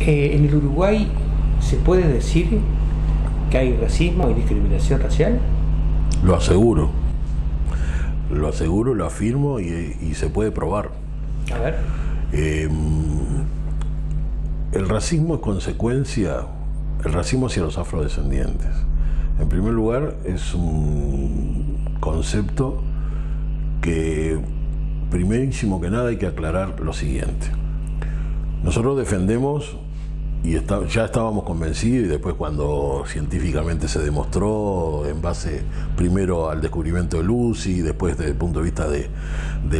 Eh, en el Uruguay se puede decir que hay racismo y discriminación racial. Lo aseguro. Lo aseguro, lo afirmo y, se puede probar. A ver. Em, el racismo es consecuencia, el racismo hacia los afrodescendientes. En primer lugar, es un concepto que, primerísimo que nada, hay que aclarar lo siguiente. Nosotros defendemos y ya estábamos convencidos y después cuando científicamente se demostró en base primero al descubrimiento de Lucy después desde el punto de vista de,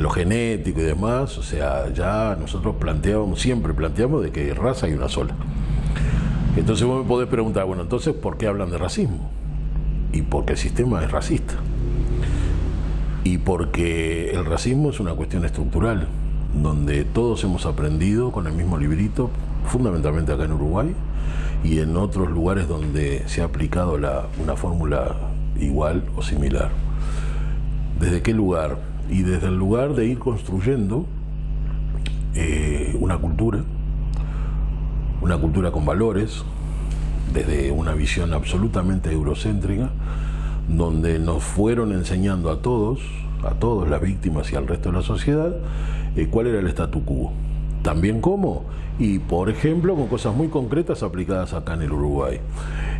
lo genético y demás, o sea, ya nosotros planteábamos, siempre planteamos de que raza hay una sola. Entonces vos me podés preguntar, bueno, entonces ¿por qué hablan de racismo? Y porque el sistema es racista. Y porque el racismo es una cuestión estructural, donde todos hemos aprendido con el mismo librito fundamentalmente acá en Uruguay y en otros lugares donde se ha aplicado una fórmula igual o similar. ¿Desde qué lugar? Y desde el lugar de ir construyendo eh, una cultura, una cultura con valores, desde una visión absolutamente eurocéntrica, donde nos fueron enseñando a todos, a todos las víctimas y al resto de la sociedad, eh, cuál era el statu quo. También cómo y, por ejemplo, con cosas muy concretas aplicadas acá en el Uruguay.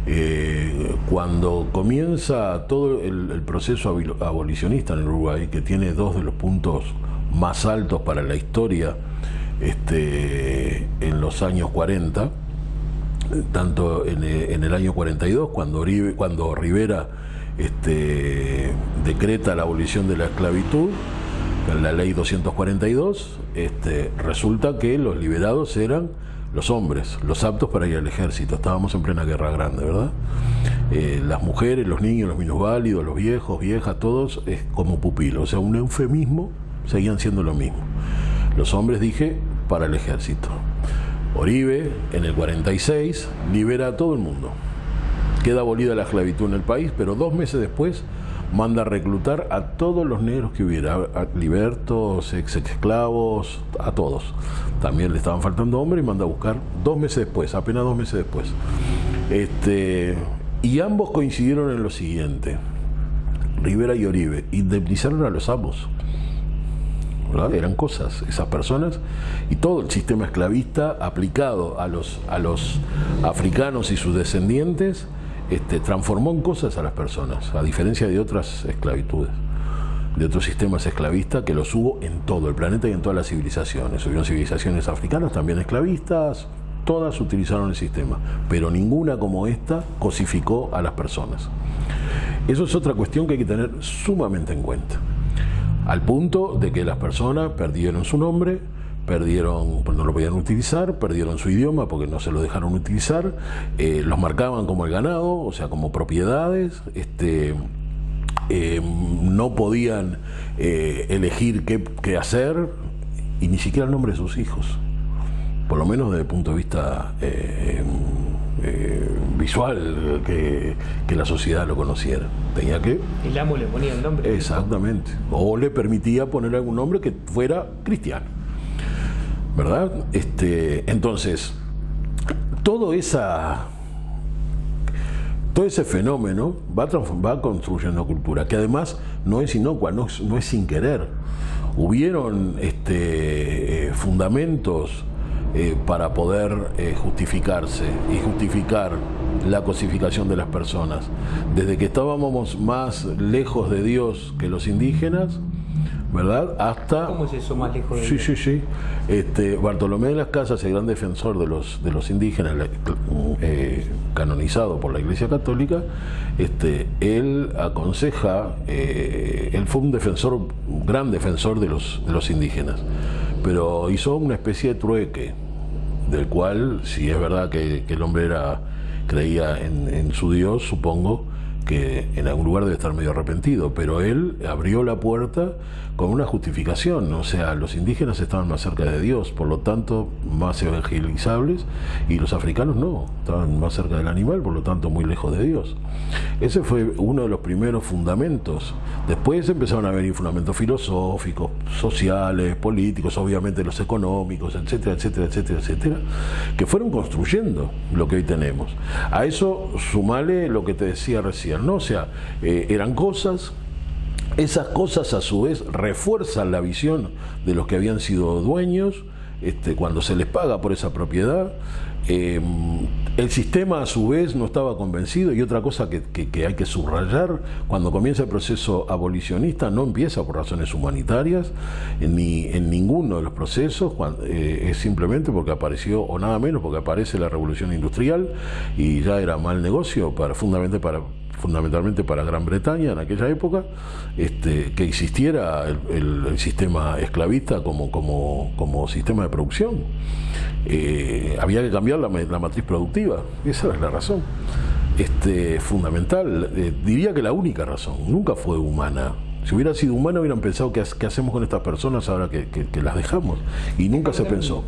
Eh, cuando comienza todo el, proceso abolicionista en el Uruguay, que tiene dos de los puntos más altos para la historia este, en los años 40, tanto en, el año 42, cuando, cuando Rivera este, decreta la abolición de la esclavitud, la ley 242, este, resulta que los liberados eran los hombres, los aptos para ir al ejército. Estábamos en plena guerra grande, ¿verdad? Eh, las mujeres, los niños, los minusválidos, los viejos, viejas, todos es como pupilos. O sea, un eufemismo, seguían siendo lo mismo. Los hombres, dije, para el ejército. Oribe, en el 46, libera a todo el mundo. Queda abolida la esclavitud en el país, pero dos meses después manda a reclutar a todos los negros que hubiera, a libertos, ex esclavos, a todos. También le estaban faltando hombres y manda a buscar dos meses después, apenas dos meses después. Este, y ambos coincidieron en lo siguiente. Rivera y Oribe indemnizaron a los amos. Eran cosas, esas personas, y todo el sistema esclavista aplicado a los, a los africanos y sus descendientes este, transformó en cosas a las personas, a diferencia de otras esclavitudes, de otros sistemas esclavistas que los hubo en todo el planeta y en todas las civilizaciones. Hubieron civilizaciones africanas también esclavistas, todas utilizaron el sistema, pero ninguna como esta cosificó a las personas. Eso es otra cuestión que hay que tener sumamente en cuenta, al punto de que las personas perdieron su nombre, perdieron, pues no lo podían utilizar, perdieron su idioma porque no se lo dejaron utilizar, eh, los marcaban como el ganado, o sea, como propiedades, este, eh, no podían eh, elegir qué, hacer y ni siquiera el nombre de sus hijos, por lo menos desde el punto de vista visual, que, que, la sociedad lo conociera. Tenía que... El amo le ponía el nombre. Exactamente. O le permitía poner algún nombre que fuera cristiano. ¿Verdad? Este, entonces, todo esa todo ese fenómeno va, va construyendo cultura, que además no es inocua, no, no es sin querer. Hubieron este, eh, fundamentos eh, para poder eh, justificarse y justificar la cosificación de las personas. Desde que estábamos más lejos de Dios que los indígenas, ¿verdad? Hasta... ¿Cómo es eso más lejos de Sí, sí, sí. Este, Bartolomé de las Casas, el gran defensor de los, de los indígenas, eh, canonizado por la Iglesia Católica, este, él aconseja, eh, él fue un defensor, un gran defensor de los, de los indígenas, pero hizo una especie de trueque, del cual, si es verdad que, el hombre era, creía en, en su Dios, supongo, que en algún lugar debe estar medio arrepentido, pero él abrió la puerta con una justificación, o sea, los indígenas estaban más cerca de Dios, por lo tanto más evangelizables, y los africanos no, estaban más cerca del animal, por lo tanto muy lejos de Dios. Ese fue uno de los primeros fundamentos. Después empezaron a venir fundamentos filosóficos, sociales, políticos, obviamente los económicos, etcétera, etcétera, etcétera, etcétera, que fueron construyendo lo que hoy tenemos. A eso sumale lo que te decía recién, ¿no? O sea, eh, eran cosas esas cosas a su vez refuerzan la visión de los que habían sido dueños este, cuando se les paga por esa propiedad. Eh, el sistema a su vez no estaba convencido y otra cosa que, hay que subrayar, cuando comienza el proceso abolicionista no empieza por razones humanitarias, ni en ninguno de los procesos, eh, es simplemente porque apareció, o nada menos porque aparece la revolución industrial y ya era mal negocio, para, fundamentalmente para fundamentalmente para Gran Bretaña en aquella época, este, que existiera el, sistema esclavista como, como, como, sistema de producción. Eh, había que cambiar la, matriz productiva, esa es la razón. Este, fundamental, eh, diría que la única razón, nunca fue humana. Si hubiera sido humana hubieran pensado qué, hacemos con estas personas ahora que, que las dejamos y nunca se pensó.